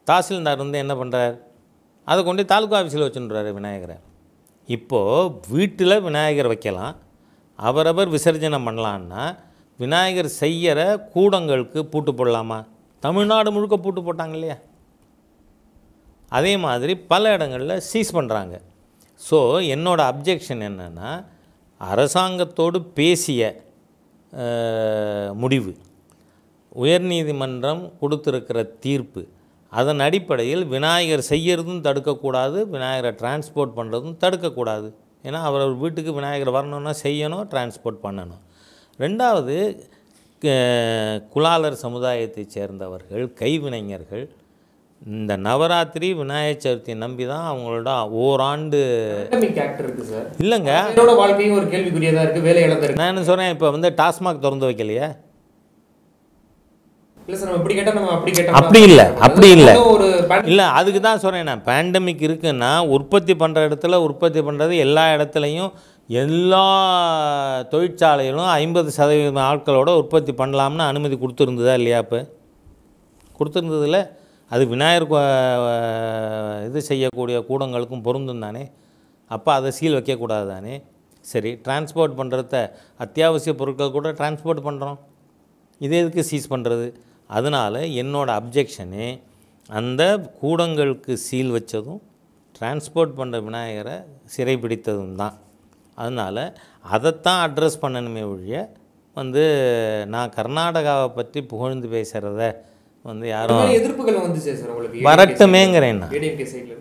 தாசில்தார் வந்து என்ன பண்ணுறார் அதை கொண்டு தாலுக்கா தாலுகா ஆஃபீஸில் வச்சுன்றாரு விநாயகரை இப்போது வீட்டில் விநாயகர் வைக்கலாம் அவரவர் விசர்ஜனம் பண்ணலான்னா விநாயகர் செய்கிற கூடங்களுக்கு பூட்டு போடலாமா? தமிழ்நாடு முழுக்க பூட்டு போட்டாங்க இல்லையா? அதே மாதிரி பல இடங்களில் சீஸ் பண்ணுறாங்க ஸோ என்னோடய அப்ஜெக்ஷன் என்னென்னா அரசாங்கத்தோடு பேசிய முடிவு. உயர்நீதிமன்றம் கொடுத்துருக்கிற தீர்ப்பு. அதன் அடிப்படையில் விநாயகர் செய்யறதும் தடுக்கக்கூடாது விநாயகரை டிரான்ஸ்போர்ட் பண்ணுறதும் தடுக்கக்கூடாது. ஏன்னா அவர் வீட்டுக்கு விநாயகர் வரணும்னா செய்யணும் டிரான்ஸ்போர்ட் பண்ணணும். ரெண்டாவது குலாலர் சமுதாயத்தைச் சேர்ந்தவர்கள் கைவினைஞர்கள் இந்த நவராத்திரி விநாயகர் சதுர்த்தியை நம்பி தான் அவங்களோட ஓராண்டு இல்லைங்க. வாழ்க்கையும் ஒரு கேள்விக்குரியதா இருக்கு வேலை இழந்திருக்கு. நான் என்ன சொல்கிறேன் இப்போ வந்து டாஸ்மாக் திறந்து வைக்கலையே இல்ல சார் நம்ம இப்படி கேட்டா நம்ம அப்படி கேட்டா அப்படி இல்லை அப்படி இல்லை. இல்லை அதுக்கு தான் சொல்கிறேன் நான். பேண்டமிக் இருக்குன்னா உற்பத்தி பண்ணுற இடத்துல உற்பத்தி பண்ணுறது எல்லா இடத்துலையும் எல்லா தொழிற்சாலைகளும் ஐம்பது சதவீதம் ஆட்களோட உற்பத்தி பண்ணலாம்னு அனுமதி கொடுத்துருந்ததா இல்லையா இப்போ கொடுத்துருந்ததில்ல அது விநாயகர் கோ- இது செய்யக்கூடிய கூடங்களுக்கும் பொருந்தும் தானே. அப்போ அதை சீல் வைக்கக்கூடாது தானே. சரி டிரான்ஸ்போர்ட் பண்ணுறத அத்தியாவசிய பொருட்கள் கூட டிரான்ஸ்போர்ட் பண்ணுறோம் இது எதுக்கு சீஸ் பண்ணுறது அதனால் என்னோட அப்ஜெக்ஷனே அந்த கூடங்களுக்கு சீல் வச்சதும் டிரான்ஸ்போர்ட் பண்ணுற விநாயகரை சிறைபிடித்ததும் தான். அதனால் அதைத்தான் அட்ரஸ் பண்ணணுமே ஒழிய வந்து நான் கர்நாடகாவை பற்றி புகழ்ந்து பேசுகிறத வந்து யாரும் எதிர்ப்புகள் வந்துச்சு சார் உங்களுக்கு? வரட்டுமேங்கிறேன் சைடுல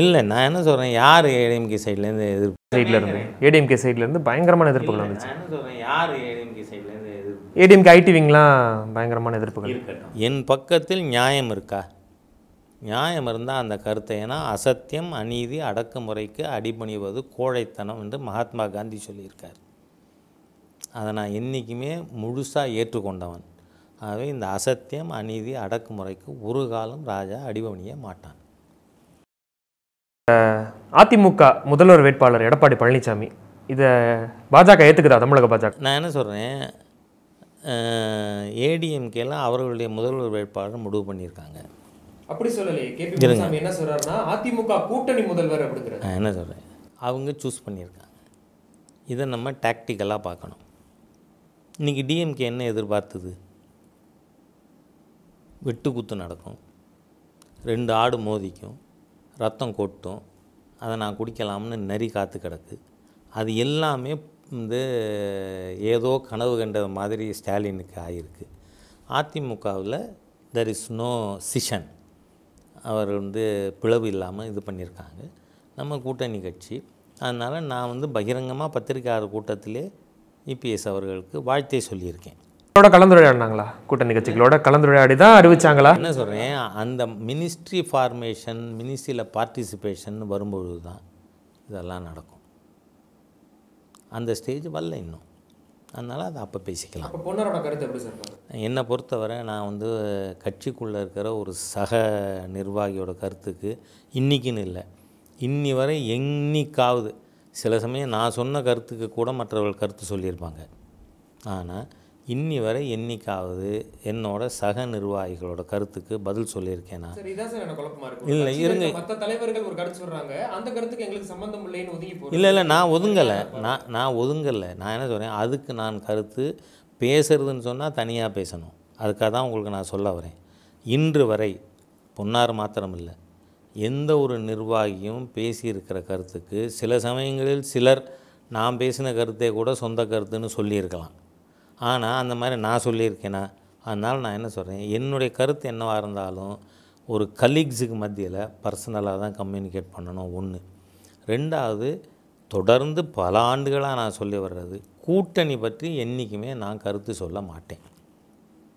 இல்லை நான் என்ன சொல்கிறேன் யார் ஏடிஎம்கே சைட்லேருந்து எதிர்ப்பு? சைடுல இருந்து ஏடிஎம்கே சைடுல இருந்து பயங்கரமான எதிர்ப்புகள் வந்துச்சு. நான் என்ன சொல்கிறேன் யார் ஏடிஎம்கே சைட்லேருந்து எதிர்ப்பு ஏடிஎம்கே ஐடி விங்லாம் பயங்கரமான எதிர்ப்புகள். என் பக்கத்தில் நியாயம் இருக்கா? நியாயம் இருந்தால் அந்த கருத்தை ஏன்னா அசத்தியம் அநீதி அடக்குமுறைக்கு அடிபணிவது கோழைத்தனம் என்று மகாத்மா காந்தி சொல்லியிருக்கார். அதை நான் என்றைக்குமே முழுசாக ஏற்றுக்கொண்டவன். ஆகவே இந்த அசத்தியம் அநீதி அடக்குமுறைக்கு ஒரு காலம் ராஜா அடிபணிய மாட்டான். அதிமுக முதல்வர் வேட்பாளர் எடப்பாடி பழனிசாமி இதை பாஜக ஏத்துக்குதா? தமிழக பாஜக. நான் என்ன சொல்கிறேன் ஏடிஎம்கேலாம் அவர்களுடைய முதல்வர் வேட்பாளர் முடிவு பண்ணியிருக்காங்க. அப்படி சொல்லலையே கே. பி. என்ன சொல்றாருன்னா அதிமுக கூட்டணி முதல்வர் அப்படிங்கிறாரு. நான் என்ன சொல்கிறேன் அவங்க சூஸ் பண்ணியிருக்காங்க. இதை நம்ம டாக்டிக்கலாக பார்க்கணும். இன்றைக்கி டிஎம்கே என்ன எதிர்பார்த்தது? வெட்டு குத்து நடக்கும். ரெண்டு ஆடு மோதிக்கும். ரத்தம் கொட்டும். அதை நான் குடிக்கலாம்னு நரி காத்து கிடக்கு. அது எல்லாமே வந்து ஏதோ கனவு கண்டது மாதிரி ஸ்டாலினுக்கு ஆகிருக்கு அதிமுகவில் தெர் இஸ் நோ சிஷன் அவர் வந்து பிளவு இல்லாமல் இது பண்ணியிருக்காங்க நம்ம கூட்டணி கட்சி. அதனால் நான் வந்து பகிரங்கமாக பத்திரிக்கையாளர் கூட்டத்திலே இபிஎஸ் அவர்களுக்கு வாழ்த்தை சொல்லியிருக்கேன். கலந்துரையாடினாங்களா? கூட்டணி கட்சிகளோட கலந்துரையாடி தான் அறிவிச்சாங்களா? என்ன சொல்கிறேன் அந்த மினிஸ்ட்ரி ஃபார்மேஷன் மினிஸ்ட்ரியில் பார்ட்டிசிபேஷன் வரும்பொழுது தான் இதெல்லாம் நடக்கும். அந்த ஸ்டேஜ் வரல இன்னும். அதனால் அதை அப்போ பேசிக்கலாம். பொன்னரோட கருத்து எப்படி சார்? என்னை பொறுத்தவரை நான் வந்து கட்சிக்குள்ளே இருக்கிற ஒரு சக நிர்வாகியோட கருத்துக்கு இன்றைக்கின்னு இல்லை. இன்னி வரை என்னைக்காவது சில சமயம் நான் சொன்ன கருத்துக்கு கூட மற்றவர்கள் கருத்து சொல்லியிருப்பாங்க. ஆனால் இன்னி வரை என்னைக்காவது என்னோட சக நிர்வாகிகளோட கருத்துக்கு பதில் சொல்லியிருக்கேனா இருக்கு. இல்ல, இருங்க. மத்த தலைவர்கள் ஒரு கருத்து சொல்றாங்க. அந்த கருத்துக்கு எங்களுக்கு சம்பந்தம் இல்லைன்னு ஒதுங்கி இல்லை இல்லை நான் ஒதுங்கலை. நான் நான் ஒதுங்கலை. நான் என்ன சொல்கிறேன் அதுக்கு நான் கருத்து பேசுறதுன்னு சொன்னால் தனியாக பேசணும். அதுக்காக தான் உங்களுக்கு நான் சொல்ல வரேன். இன்று வரை பொன்னார் மாத்திரம் இல்லை எந்த ஒரு நிர்வாகியும் பேசியிருக்கிற கருத்துக்கு சில சமயங்களில் சிலர் நான் பேசின கருத்தே கூட சொந்த கருத்துன்னு சொல்லியிருக்கலாம். ஆனால் அந்த மாதிரி நான் சொல்லியிருக்கேனா? அதனால் நான் என்ன சொல்கிறேன் என்னுடைய கருத்து என்னவாக இருந்தாலும் ஒரு கலீக்ஸுக்கு மத்தியில் பர்சனலாக தான் கம்யூனிகேட் பண்ணணும் ஒன்று ரெண்டாவது தொடர்ந்து பல ஆண்டுகளாக நான் சொல்லி வர்றது கூட்டணி பற்றி என்றைக்குமே நான் கருத்து சொல்ல மாட்டேன்.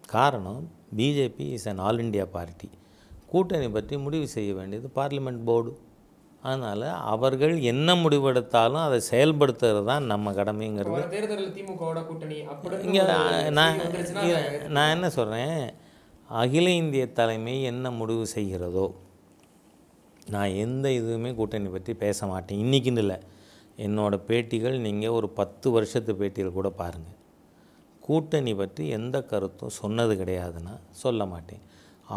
காரணம் BJP is an all India party கூட்டணி பற்றி முடிவு செய்ய வேண்டியது பார்லிமெண்ட் போர்டு அதனால் அவர்கள் என்ன முடிவெடுத்தாலும் அதை செயல்படுத்துறது தான் நம்ம கடமைங்கிறது. இங்கே நான் நான் என்ன சொல்கிறேன் அகில இந்திய தலைமை என்ன முடிவு செய்கிறதோ நான் எந்த இதுவுமே கூட்டணி பற்றி பேச மாட்டேன். இன்றைக்கின்னு இல்லை. என்னோடய பேட்டிகள் நீங்கள் ஒரு பத்து வருஷத்து பேட்டிகள் கூட பாருங்கள் கூட்டணி பற்றி எந்த கருத்தும் சொன்னது கிடையாதுன்னா சொல்ல மாட்டேன்.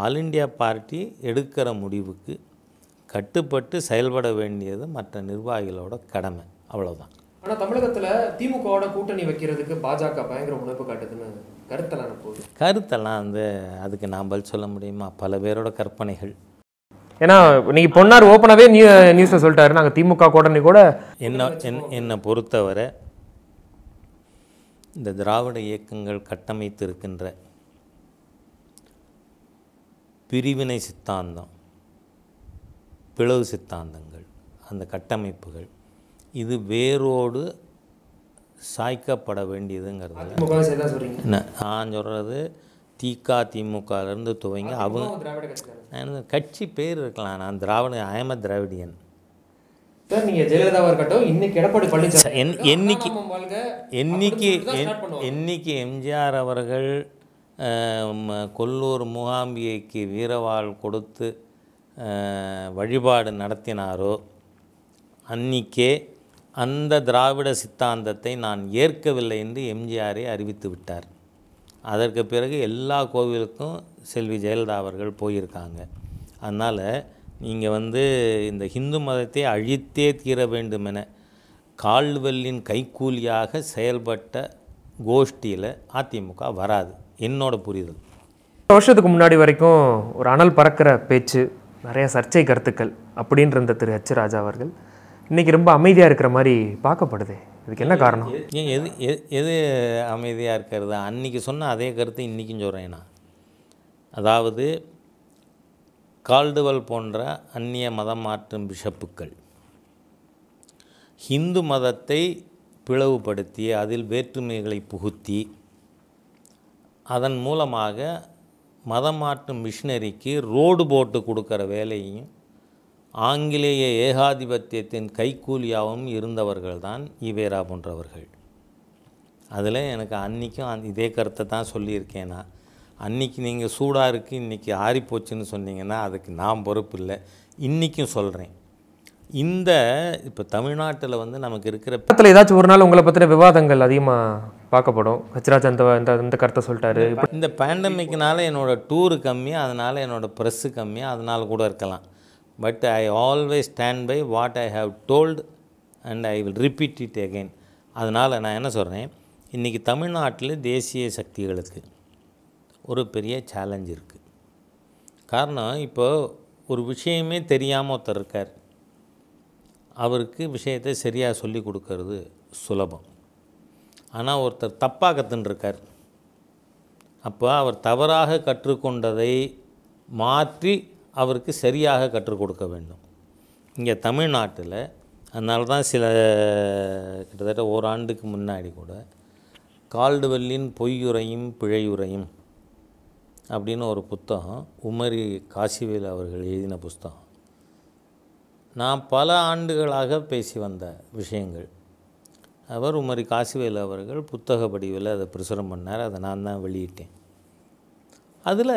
ஆல் இண்டியா பார்ட்டி எடுக்கிற முடிவுக்கு கட்டுப்பட்டு செயல்பட வேண்டியது மற்ற நிர்வாகிகளோட கடமை. அவ்வளவுதான். ஆனா தமிழகத்துல திமுகவோட கூட்டணி வைக்கிறதுக்கு பாஜக பயங்கர உணர்வு காட்டுதுன்னு கருத்தெல்லாம் போகுது? கருத்தெல்லாம் வந்து அதுக்கு நான் பதில் சொல்ல முடியுமா? பல பேரோட கற்பனைகள். ஏன்னா நீங்க பொன்னார் ஓப்பனாவே நியூ நியூஸ்ல சொல்லிட்டாரு. நாங்க திமுக கூட்டணி கூட என்ன என்- என்னை பொறுத்தவரை இந்த திராவிட இயக்கங்கள் கட்டமைத்திருக்கின்ற பிரிவினை சித்தாந்தம் பிளவு சித்தாந்தங்கள் அந்த கட்டமைப்புகள் இது வேரோடு சாய்க்கப்பட வேண்டியதுங்கிறது நான் சொல்கிறது திக திமுகலேருந்து துவங்கி அவங்க கட்சி பேர் இருக்கலாம். நான் திராவிட ஐஎம் திராவிடியன். என்னைக்கு எம்ஜிஆர் அவர்கள் கொல்லூர் மூகாம்பிகைக்கு வீரவாள் கொடுத்து வழிபாடு நடத்தினாரோ? அன்னிக்கே அந்த திராவிட சித்தாந்தத்தை நான் ஏற்கவில்லை என்று எம்ஜிஆரே அறிவித்து விட்டார். அதற்கு பிறகு எல்லா கோவிலுக்கும் செல்வி ஜெயலலிதா அவர்கள் போயிருக்காங்க. அதனால் நீங்கள் வந்து இந்த ஹிந்து மதத்தை அழித்தே தீர வேண்டுமென கால்வெல்லின் கைக்கூலியாக செயல்பட்ட கோஷ்டியில் அதிமுக வராது. என்னோட புரிதல். வருஷத்துக்கு முன்னாடி வரைக்கும் ஒரு அனல் பறக்கிற பேச்சு நிறைய சர்ச்சை கருத்துக்கள் அப்படின்ற இந்த திரு ஹெச் ராஜா அவர்கள் இன்னைக்கு ரொம்ப அமைதியாக இருக்கிற மாதிரி பார்க்கப்படுது. இதுக்கு என்ன காரணம்? ஏன் எது எது எது அமைதியாக இருக்கிறது? அன்னைக்கு சொன்ன அதே கருத்தை இன்றைக்கும் சொல்கிறேன் நான். அதாவது கால்டுவல் போன்ற அந்நிய மதம் மாற்றும் பிஷப்புக்கள் ஹிந்து மதத்தை பிளவுபடுத்தி அதில் வேற்றுமைகளை புகுத்தி அதன் மூலமாக மதம் மாற்றும் மிஷினரிக்கு ரோடு போட்டு கொடுக்குற வேலையும் ஆங்கிலேய ஏகாதிபத்தியத்தின் கைக்கூலியாகவும் இருந்தவர்கள்தான் ஈவேரா போன்றவர்கள். அதில் எனக்கு அன்றைக்கும் அந்த இதே கருத்தை தான் சொல்லியிருக்கேன் நான். அன்றைக்கி நீங்கள் சூடாக இருக்குது இன்றைக்கி ஆறிப்போச்சுன்னு சொன்னீங்கன்னா அதுக்கு நான் பொறுப்பு இல்லை இன்றைக்கும் சொல்கிறேன். இந்த இப்போ தமிழ்நாட்டில் வந்து நமக்கு இருக்கிற பக்கத்தில் ஏதாச்சும் ஒரு நாள் உங்களை பற்றின விவாதங்கள் அதிகமாக பார்க்கப்படும். ஹெச்ராஜ் அந்த இந்த இந்த கருத்தை சொல்லிட்டாரு. இந்த பேண்டமிக்னால என்னோடய டூரு கம்மி அதனால் என்னோடய ப்ரெஸ்ஸு கம்மி அதனால் கூட இருக்கலாம். But I always stand by what I have told and I will repeat it again அதனால் நான் என்ன சொல்கிறேன் இன்றைக்கி தமிழ்நாட்டில் தேசிய சக்திகளுக்கு ஒரு பெரிய சேலஞ்ச் இருக்குது காரணம் இப்போ ஒரு விஷயமே தெரியாமல் ஒருத்தர் இருக்கார். அவருக்கு விஷயத்தை சரியாக சொல்லி கொடுக்கறது சுலபம். ஆனால் ஒருத்தர் தப்பாக கற்றுன்ருக்கார் அப்போ அவர் தவறாக கற்றுக்கொண்டதை மாற்றி அவருக்கு சரியாக கற்றுக் கொடுக்க வேண்டும். இங்கே தமிழ்நாட்டில் அதனால தான் சில கிட்டத்தட்ட ஓராண்டுக்கு முன்னாடி கூட கால்டுவெல்லின் பொய்யுரையும் பிழையுரையும் அப்படின்னு ஒரு புத்தகம் உமரி காசிவேல் அவர்கள் எழுதின புஸ்தகம் நான் பல ஆண்டுகளாக பேசி வந்த விஷயங்கள். அவர் உமரி காசிவேல் அவர்கள் புத்தக வடிவில் அதை பிரசுரம் பண்ணார் அதை நான் தான் வெளியிட்டேன். அதில்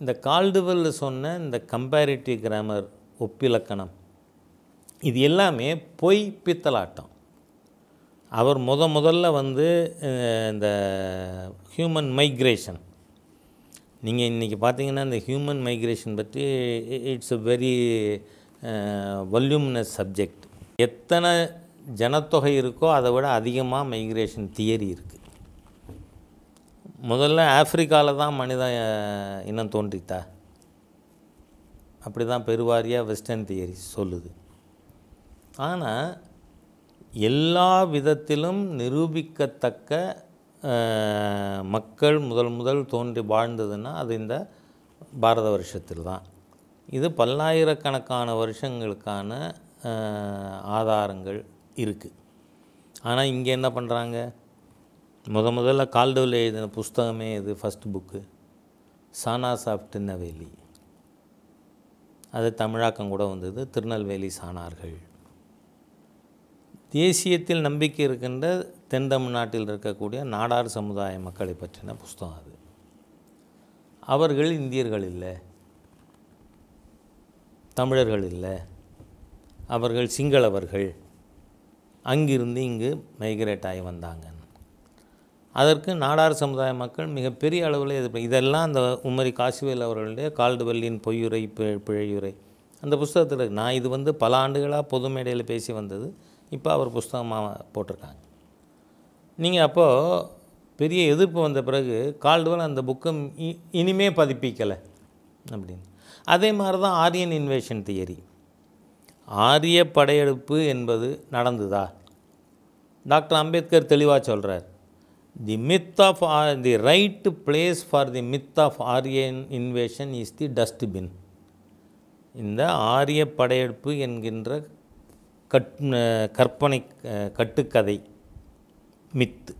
இந்த கால்டுவலில் சொன்ன இந்த கம்பேரிட்டிவ் கிராமர் ஒப்பிலக்கணம் இது எல்லாமே பொய் பித்தலாட்டம். அவர் முத முதல்ல வந்து இந்த ஹியூமன் மைக்ரேஷன் நீங்கள் இன்றைக்கி பார்த்தீங்கன்னா இந்த ஹியூமன் மைக்ரேஷன் பற்றி it's a very voluminous subject எத்தனை ஜனத்தொகை இருக்கோ அதை விட அதிகமாக மைக்ரேஷன் தியரி இருக்குது முதல்ல ஆஃப்ரிக்காவில் தான் மனித இனம் தோன்றித்தா? அப்படி தான் பெருவாரியாக வெஸ்டர்ன் தியரி சொல்லுது. ஆனால் எல்லா விதத்திலும் நிரூபிக்கத்தக்க மக்கள் முதல் முதல் தோன்றி வாழ்ந்ததுன்னா அது இந்த பாரத வருஷத்தில் தான் இது பல்லாயிரக்கணக்கான வருஷங்களுக்கான ஆதாரங்கள் இருக்குது ஆனால் இங்கே என்ன பண்ணுறாங்க முத முதல்ல கால்டவில் எழுதின புஸ்தகமே இது first book Shanars of Tirunelveli அது தமிழாக்கம் கூட வந்தது. திருநெல்வேலி சாணார்கள். தேசியத்தில் நம்பிக்கை இருக்கின்ற தென் தமிழ்நாட்டில் இருக்கக்கூடிய நாடார் சமுதாய மக்களை பற்றின புஸ்தகம் அது. அவர்கள் இந்தியர்கள் இல்லை. தமிழர்கள் இல்லை. அவர்கள் சிங்களவர்கள். அங்கிருந்து இங்கு மைக்ரேட் ஆகி வந்தாங்க. அதற்கு நாடார் சமுதாய மக்கள் மிகப்பெரிய அளவில் இது இதெல்லாம் அந்த உமரி காசிவேல் அவர்களுடைய கால்டுவெல்லின் பொய்யுரை பிழையுரை. அந்த புஸ்தகத்தில் நான் இது வந்து பல ஆண்டுகளாக பொது மேடையில் பேசி வந்தது. இப்போ அவர் புஸ்தகமாக போட்டிருக்காங்க. நீங்கள் அப்போது பெரிய எதிர்ப்பு வந்த பிறகு கால்டுவெல் அந்த புக்கை இ- இனிமே பதிப்பிக்கலை. அப்படின்னு. அதே மாதிரி தான் ஆரியன் இன்வேஷன் தியரி ஆரிய படையெடுப்பு என்பது நடந்ததா? டாக்டர் அம்பேத்கர் தெளிவாக சொல்கிறார் the myth of are the right place for the myth of Aryan invasion is the dustbin இந்த ஆரிய படையெடுப்பு என்கின்ற கட் கற்பனை கட்டுக்கதை மித்து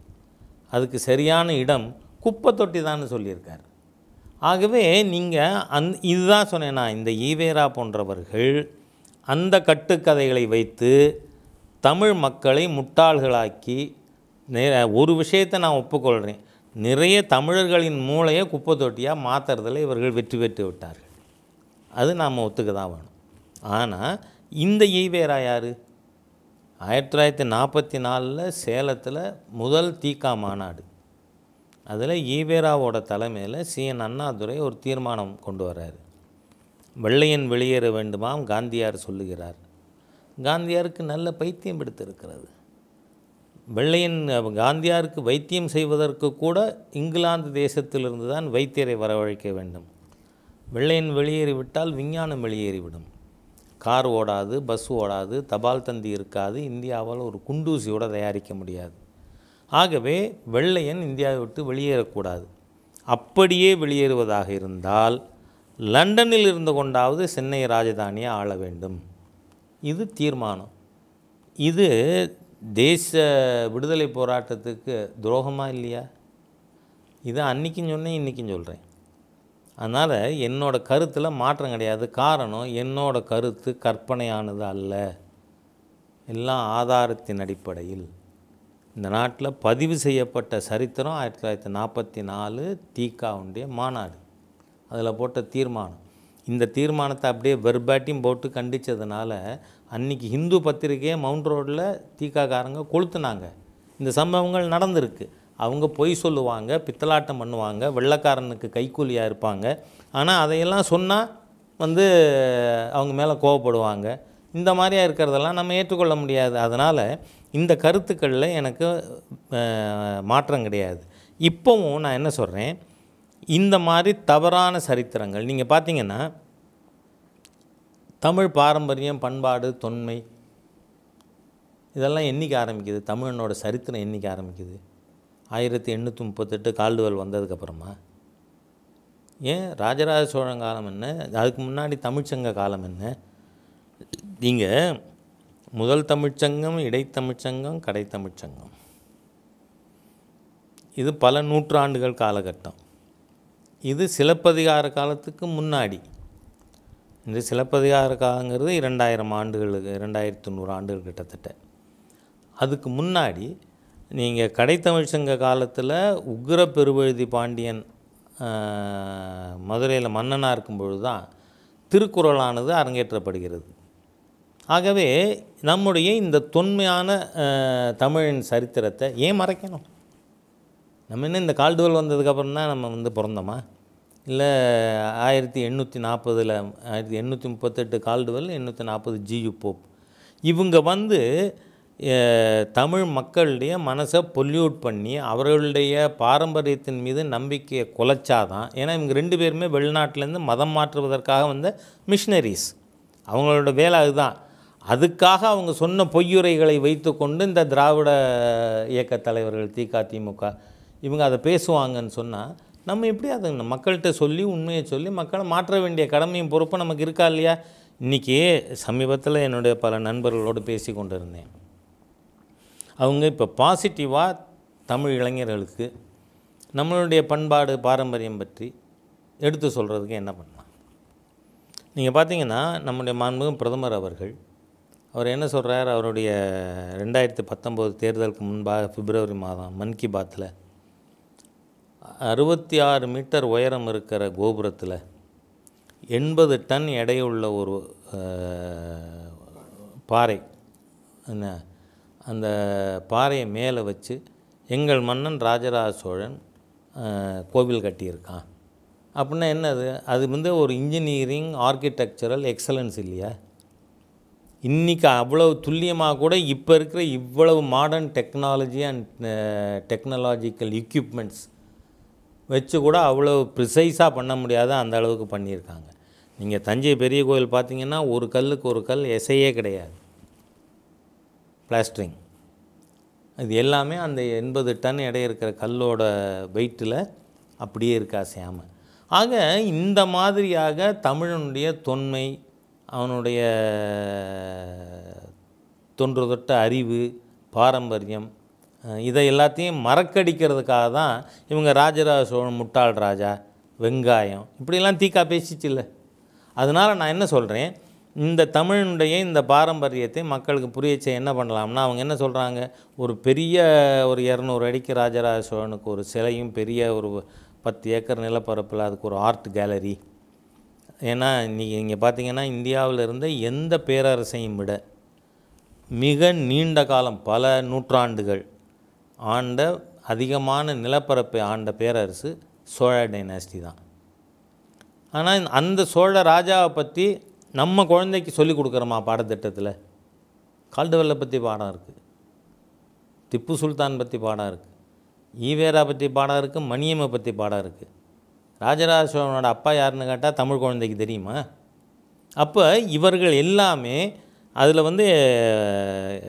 அதுக்கு சரியான இடம் குப்பை தொட்டி தான் சொல்லியிருக்கார். ஆகவே நீங்கள் அந் இதுதான் சொன்னேன் நான் இந்த ஈவேரா போன்றவர்கள் அந்த கட்டுக்கதைகளை வைத்து தமிழ் மக்களை முட்டாள்களாக்கி ஒரு விஷயத்தை நான் ஒப்புக்கொள்கிறேன் நிறைய தமிழர்களின் மூளையை குப்பை தொட்டியாக மாற்றுறதில் இவர்கள் வெற்றி பெற்று விட்டார்கள். அது நாம் ஒத்துக்க தான் வேணும். ஆனால் இந்த ஈவேரா யார்? ஆயிரத்தி தொள்ளாயிரத்தி நாற்பத்தி நாலில் சேலத்தில் முதல் தீக்கா மாநாடு. அதில் ஈவேராவோட தலைமையில் சிஎன் அண்ணாதுரை ஒரு தீர்மானம் கொண்டு வர்றார். வெள்ளையன் வெளியேற வேண்டுமாம் காந்தியார் சொல்லுகிறார். காந்தியாருக்கு நல்ல பைத்தியம் எடுத்திருக்கிறது வெள்ளையன் காந்தியாருக்கு வைத்தியம் செய்வதற்கு கூட இங்கிலாந்து தேசத்திலிருந்து தான் வைத்தியரை வரவழைக்க வேண்டும். வெள்ளையன் வெளியேறிவிட்டால் விஞ்ஞானம் வெளியேறிவிடும் கார் ஓடாது பஸ் ஓடாது தபால் தந்தி இருக்காது இந்தியாவால் ஒரு குண்டூசியோட தயாரிக்க முடியாது. ஆகவே வெள்ளையன் இந்தியாவை விட்டு வெளியேறக்கூடாது. அப்படியே வெளியேறுவதாக இருந்தால் லண்டனில் இருந்து கொண்டாவது சென்னை ராஜதானியை ஆள வேண்டும். இது தீர்மானம். இது தேச விடுதலை போராட்டத்துக்கு துரோகமாக இல்லையா? இதை அன்றைக்கும் சொன்னேன் இன்றைக்கும் சொல்கிறேன் அதனால் என்னோடய கருத்தில் மாற்றம் கிடையாது. காரணம் என்னோடய கருத்து கற்பனையானது அல்ல. எல்லாம் ஆதாரத்தின் அடிப்படையில். இந்த நாட்டில் பதிவு செய்யப்பட்ட சரித்திரம் ஆயிரத்தி தொள்ளாயிரத்தி நாற்பத்தி நாலு தீக்காவுடைய மாநாடு. அதில் போட்ட தீர்மானம். இந்த தீர்மானத்தை அப்படியே வெர்பாட்டியும் போட்டு கண்டித்ததுனால அன்னைக்கு ஹிந்து பத்திரிகையை மவுண்ட் ரோட்டில் தீகாக்காரங்க கொளுத்துனாங்க. இந்த சம்பவங்கள் நடந்திருக்கு. அவங்க பொய் சொல்லுவாங்க பித்தலாட்டம் பண்ணுவாங்க வெள்ளைக்காரனுக்கு கைக்கூலியாக இருப்பாங்க. ஆனால் அதையெல்லாம் சொன்னால் வந்து அவங்க மேலே கோவப்படுவாங்க. இந்த மாதிரியாக இருக்கிறதெல்லாம் நம்ம ஏற்றுக்கொள்ள முடியாது. அதனால் இந்த கருத்துக்களில் எனக்கு மாற்றம் கிடையாது. இப்போவும் நான் என்ன சொல்கிறேன் இந்த மாதிரி தவறான சரித்திரங்கள் நீங்கள் பார்த்தீங்கன்னா தமிழ் பாரம்பரியம் பண்பாடு தொன்மை இதெல்லாம் என்றைக்கு ஆரம்பிக்குது? தமிழனோட சரித்திரம் என்றைக்கு ஆரம்பிக்குது? ஆயிரத்தி எண்ணூற்றி முப்பத்தெட்டு கால்டுவல் வந்ததுக்கப்புறமா ஏன்? ராஜராஜ சோழன் காலம் என்ன? அதுக்கு முன்னாடி தமிழ்ச்சங்க காலம் என்ன? நீங்கள் முதல் தமிழ்ச்சங்கம் இடைத்தமிழ்ச்சங்கம் கடைத்தமிழ்ச்சங்கம் இது பல நூற்றாண்டுகள் காலகட்டம். இது சிலப்பதிகார காலத்துக்கு முன்னாடி. இந்த சிலப்பதிகார காலங்கிறது இரண்டாயிரம் ஆண்டுகளுக்கு இரண்டாயிரத்து நூறு ஆண்டுகள் கிட்டத்தட்ட. அதுக்கு முன்னாடி நீங்கள் கடைத்தமிழ் சங்க காலத்தில் உக்ர பெருவழுதி பாண்டியன் மதுரையில் மன்னனாக இருக்கும் பொழுது தான் திருக்குறளானது அரங்கேற்றப்படுகிறது. ஆகவே நம்முடைய இந்த தொன்மையான தமிழின் சரித்திரத்தை ஏன் மறைக்கணும்? நம்ம என்ன இந்த கால்டுவல் வந்ததுக்கப்புறம் தான் நம்ம வந்து பிறந்தோமா? இல்லை ஆயிரத்தி எண்ணூற்றி நாற்பதில் ஆயிரத்தி எண்ணூற்றி முப்பத்தெட்டு கால்டுவல் எண்ணூற்றி நாற்பது ஜியு போப். இவங்க வந்து தமிழ் மக்களுடைய மனசை பொல்யூட் பண்ணி அவர்களுடைய பாரம்பரியத்தின் மீது நம்பிக்கையை குலைச்சாதான் ஏன்னா இவங்க ரெண்டு பேருமே வெளிநாட்டிலேருந்து மதம் மாற்றுவதற்காக வந்த மிஷினரிஸ் அவங்களோட வேலை அதுதான். அதுக்காக அவங்க சொன்ன பொய்யுரைகளை வைத்துக்கொண்டு இந்த திராவிட இயக்க தலைவர்கள் திக திமுக இவங்க அதை பேசுவாங்கன்னு சொன்னால் நம்ம எப்படி அதை மக்கள்கிட்ட சொல்லி உண்மையை சொல்லி மக்களை மாற்ற வேண்டிய கடமையும் பொறுப்பும் நமக்கு இருக்கா இல்லையா? இன்றைக்கி சமீபத்தில் என்னுடைய பல நண்பர்களோடு பேசி கொண்டு இருந்தேன் அவங்க இப்போ பாசிட்டிவாக தமிழ் இளைஞர்களுக்கு நம்மளுடைய பண்பாடு பாரம்பரியம் பற்றி எடுத்து சொல்கிறதுக்கு என்ன பண்ணலாம்? நீங்கள் பார்த்தீங்கன்னா நம்முடைய மாண்புகம் பிரதமர் அவர்கள் அவர் என்ன சொல்கிறார் அவருடைய ரெண்டாயிரத்தி பத்தொம்போது தேர்தலுக்கு முன்பாக பிப்ரவரி மாதம் மன் கி பாத்தில் அறுபத்தி ஆறு மீட்டர் உயரம் இருக்கிற கோபுரத்தில் எண்பது டன் எடையுள்ள ஒரு பாறை என்ன அந்த பாறையை மேலே வச்சு எங்கள் மன்னன் ராஜராஜ சோழன் கோவில் கட்டியிருக்கான். அப்படின்னா என்னது? அது வந்து ஒரு இன்ஜினியரிங் ஆர்கிடெக்சரல் எக்ஸலன்ஸ் இல்லையா? இன்றைக்கி அவ்வளவு துல்லியமாக கூட இப்போ இருக்கிற இவ்வளவு modern technology and technological equipments வச்சு கூட அவ்வளோ ப்ரிசைஸாக பண்ண முடியாத அந்த அளவுக்கு பண்ணியிருக்காங்க. நீங்கள் தஞ்சை பெரிய கோயில் பார்த்தீங்கன்னா ஒரு கல்லுக்கு ஒரு கல் எசையே கிடையாது. பிளாஸ்டரிங் இது எல்லாமே அந்த எண்பது டன் எடை இருக்கிற கல்லோட வெயிட்டில் அப்படியே இருக்கா அசையாம ஆக இந்த மாதிரியாக தமிழனுடைய தொன்மை அவனுடைய தொன்றுதொட்ட அறிவு பாரம்பரியம் இதை எல்லாத்தையும் மறக்கடிக்கிறதுக்காக தான் இவங்க ராஜராஜ சோழன் முட்டாள் ராஜா வெங்காயம் இப்படிலாம் தீக்கா பேசிச்சுல்ல அதனால் நான் என்ன சொல்கிறேன் இந்த தமிழனுடைய இந்த பாரம்பரியத்தை மக்களுக்கு புரிய செய்ய என்ன பண்ணலாம்னா அவங்க என்ன சொல்கிறாங்க ஒரு பெரிய ஒரு இரநூறு அடிக்கு ராஜராஜ சோழனுக்கு ஒரு சிலையும் பெரிய ஒரு பத்து ஏக்கர் நிலப்பரப்பில் அதுக்கு ஒரு ஆர்ட் கேலரி ஏன்னா இன்றைக்கி இங்கே பார்த்தீங்கன்னா இந்தியாவில் இருந்த எந்த பேரரசையும் விட மிக நீண்ட காலம் பல நூற்றாண்டுகள் ஆண்ட அதிகமான நிலப்பரப்பை ஆண்ட பேரரசு சோழ டைனாஸ்டி தான். ஆனால் அந்த சோழ ராஜாவை பற்றி நம்ம குழந்தைக்கு சொல்லிக் கொடுக்குறோமா பாடத்திட்டத்தில்? கால்டுவெல்லை பற்றி பாடம் இருக்குது திப்பு சுல்தான் பற்றி பாடம் இருக்குது ஈவேரா பற்றி பாடம் இருக்குது மணியம்மை பற்றி பாடம் இருக்குது ராஜராஜ சோழனோட அப்பா யாருன்னு கேட்டால் தமிழ் குழந்தைக்கு தெரியுமா? அப்போ இவர்கள் எல்லாமே அதில் வந்து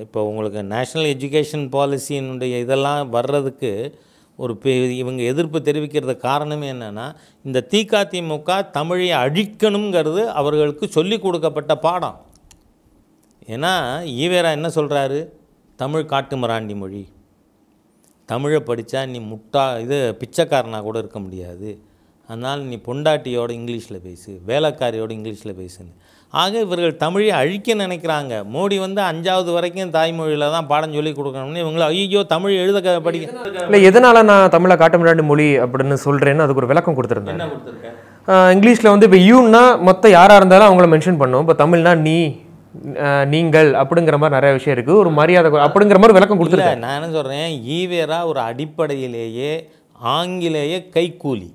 இப்போ உங்களுக்கு நேஷ்னல் எஜுகேஷன் பாலிசியினுடைய இதெல்லாம் வர்றதுக்கு ஒரு பெ இவங்க எதிர்ப்பு தெரிவிக்கிறது காரணமே என்னென்னா இந்த திமுக தமிழை அழிக்கணுங்கிறது அவர்களுக்கு சொல்லி கொடுக்கப்பட்ட பாடம். ஏன்னா ஈவேரா என்ன சொல்கிறாரு தமிழ் காட்டு மிராண்டி மொழி. தமிழை படித்தா நீ முட்டா இது பிச்சைக்காரனாக கூட இருக்க முடியாது. அதனால் நீ பொண்டாட்டியோட இங்கிலீஷில் பேசு வேலைக்காரியோட இங்கிலீஷில் பேசுன்னு. ஆக இவர்கள் தமிழை அழிக்க நினைக்கிறாங்க. மோடி வந்து அஞ்சாவது வரைக்கும் தாய்மொழியில் தான் பாடம் சொல்லி கொடுக்கணும்னு இவங்கள ஐயோ தமிழ் எழுத க- படிக்க இல்லை எதனால நான் தமிழை காட்டுமிராண்டி மொழி அப்படின்னு சொல்கிறேன்னு அதுக்கு ஒரு விளக்கம் கொடுத்துருந்தேன் இங்கிலீஷில் வந்து இப்போ யூன்னா மொத்தம் யாராக இருந்தாலும் அவங்கள மென்ஷன் பண்ணும். இப்போ தமிழ்னா நீ நீங்கள் அப்படிங்கிற மாதிரி நிறைய விஷயம் இருக்குது ஒரு மரியாதை அப்படிங்கிற மாதிரி விளக்கம் கொடுத்துருக்கேன் நான் என்ன சொல்கிறேன் ஈவேரா ஒரு அடிப்படையிலேயே ஆங்கிலேய கைக்கூலி.